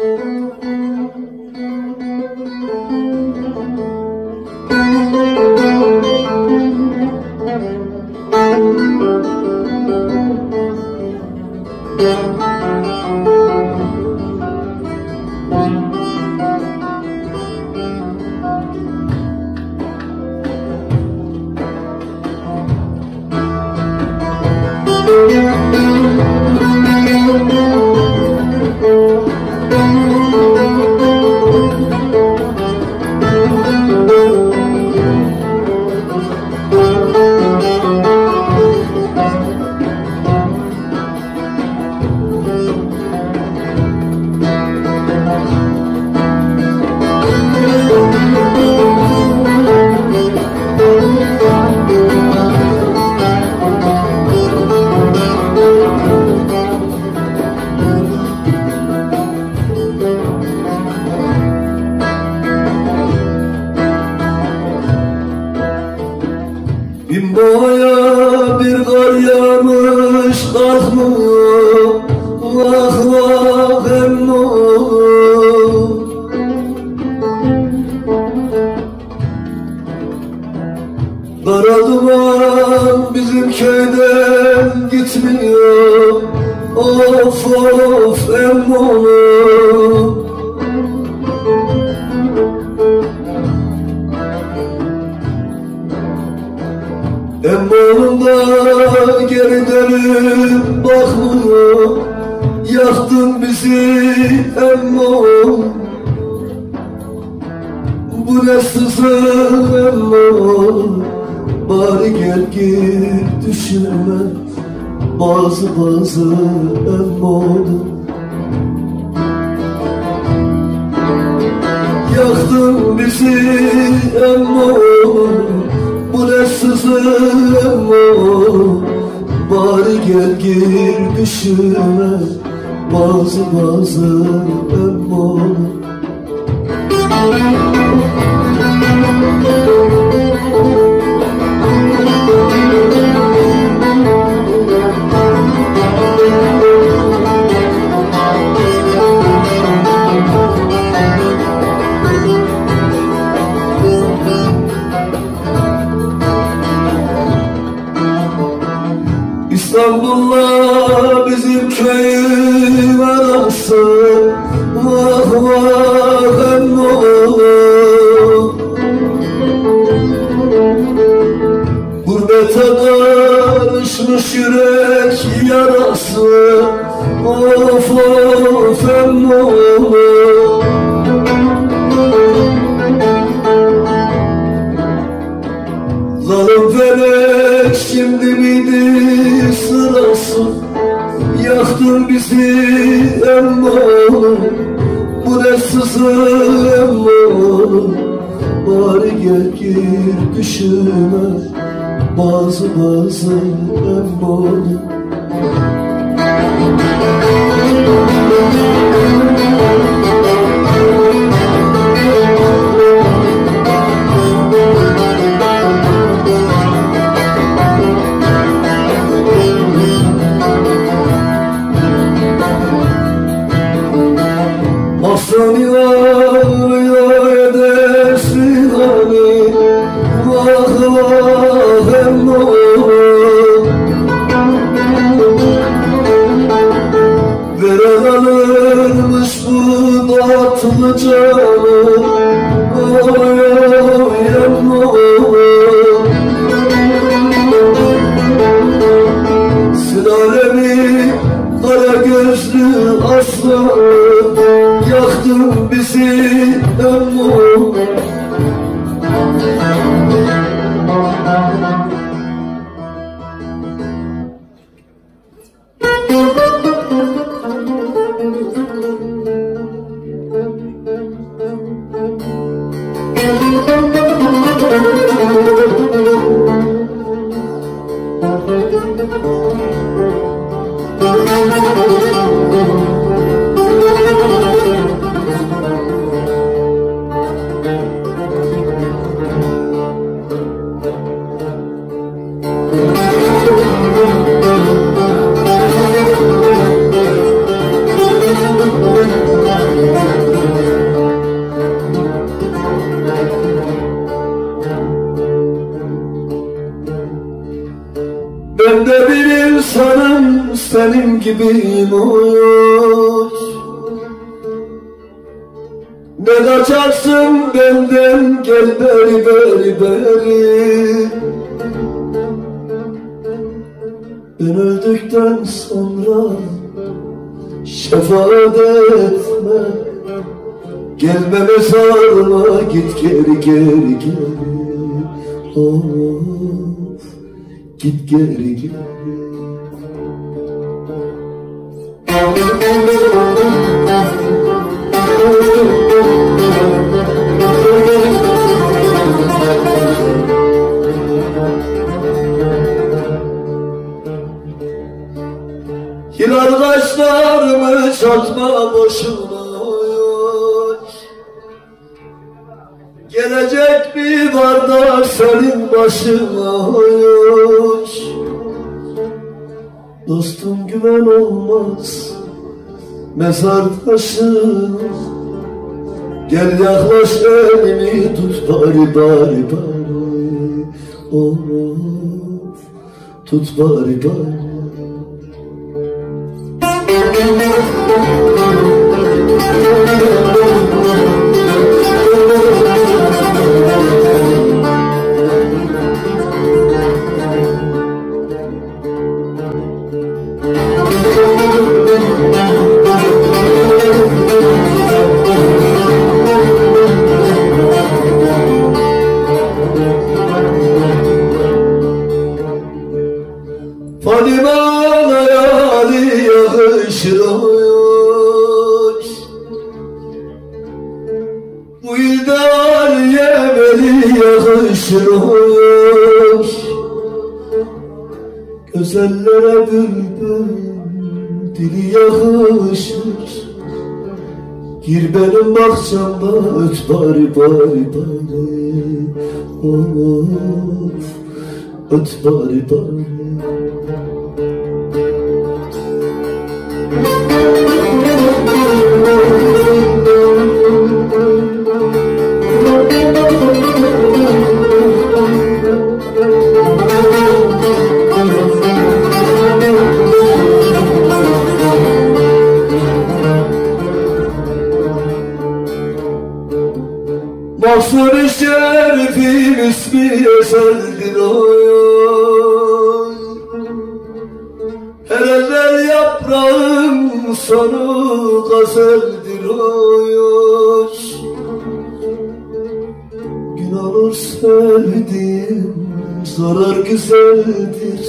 Música Boya bir kar yağmış kalkmıyor Vah vah emmo Kara duman bizim köyden gitmiyor. Of of emmo Emmalımda geri dönüp bakmıyor. Yaktın bizi emmam Bu ne sızık emmam Bari gel git düşünme. Bazı bazı emmam Yaktın bizi emmam bu ne sızım oh. Bari gel gir düşüme Bazı bazı emmo Thank. bizim köyün arası ah, Vah vah emmoğlu Gurbete karışmış yürek yarası Of of emmoğlu oğlum Bu ne sızım oğlum Bari gel gir düşüme Bazı bazı ben oğlum Thank. Ben de bir insanım senin gibiyim uyur Ne kaçarsın benden gel beri beri beri? Ben öldükten sonra şefaat etme. Gelme mezarıma git geri geri geri. Of git geri geri Hilal kaşlarımı çatma boşuna. Gelecek bir bardak senin başına oy. Dostum güven olmaz mezar taşına Gel yaklaş elimi tut bari bari bari Of tut bari bari Thank you. İdeal yemeli yakışır. Gözellere bülbül dili yakışır Gir benim bahçemde öt bari bari bari. Of. Öt bari bari ismi eserdir oy. Her eller yaprağın sonu gazeldir oy. Gün olur sevdiğim zarar güzeldir.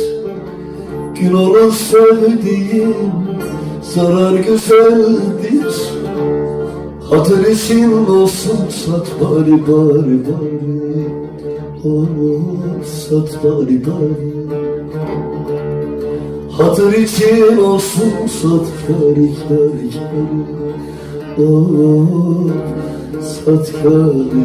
Gün olur sevdiğim zarar güzeldir. Hatır için olsun sat bari bari bari Oh sat bari bari Hatır için olsun sat kari kari kari Oh sat kari